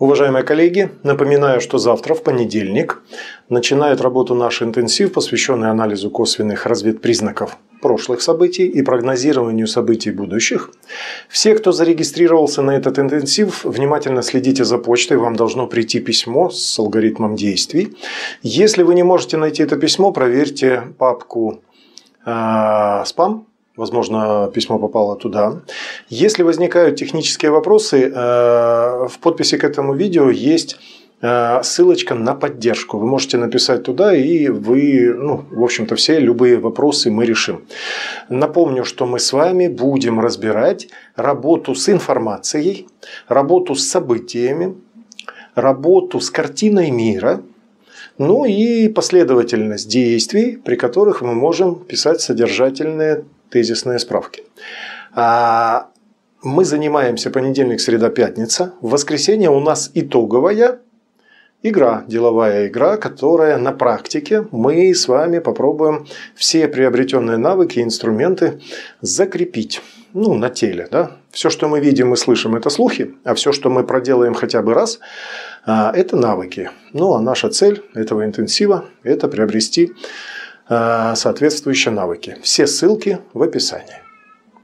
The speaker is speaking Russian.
Уважаемые коллеги, напоминаю, что завтра, в понедельник, начинает работу наш интенсив, посвященный анализу косвенных разведпризнаков прошлых событий и прогнозированию событий будущих. Все, кто зарегистрировался на этот интенсив, внимательно следите за почтой, вам должно прийти письмо с алгоритмом действий. Если вы не можете найти это письмо, проверьте папку э, «Спам», Возможно, письмо попало туда. Если возникают технические вопросы, э, в подписи к этому видео есть э, ссылочка на поддержку. Вы можете написать туда, и вы, ну, в общем-то, все любые вопросы мы решим. Напомню, что мы с вами будем разбирать работу с информацией, работу с событиями, работу с картиной мира, ну и последовательность действий, при которых мы можем писать содержательные тезисные справки. А, мы занимаемся понедельник, среда, пятница. В воскресенье у нас итоговая игра, деловая игра, которая на практике мы с вами попробуем все приобретенные навыки и инструменты закрепить ну, на теле. Да? Все, что мы видим и слышим, это слухи, а все, что мы проделаем хотя бы раз, а, это навыки. Ну, а наша цель этого интенсива – это приобрести соответствующие навыки. Все ссылки в описании.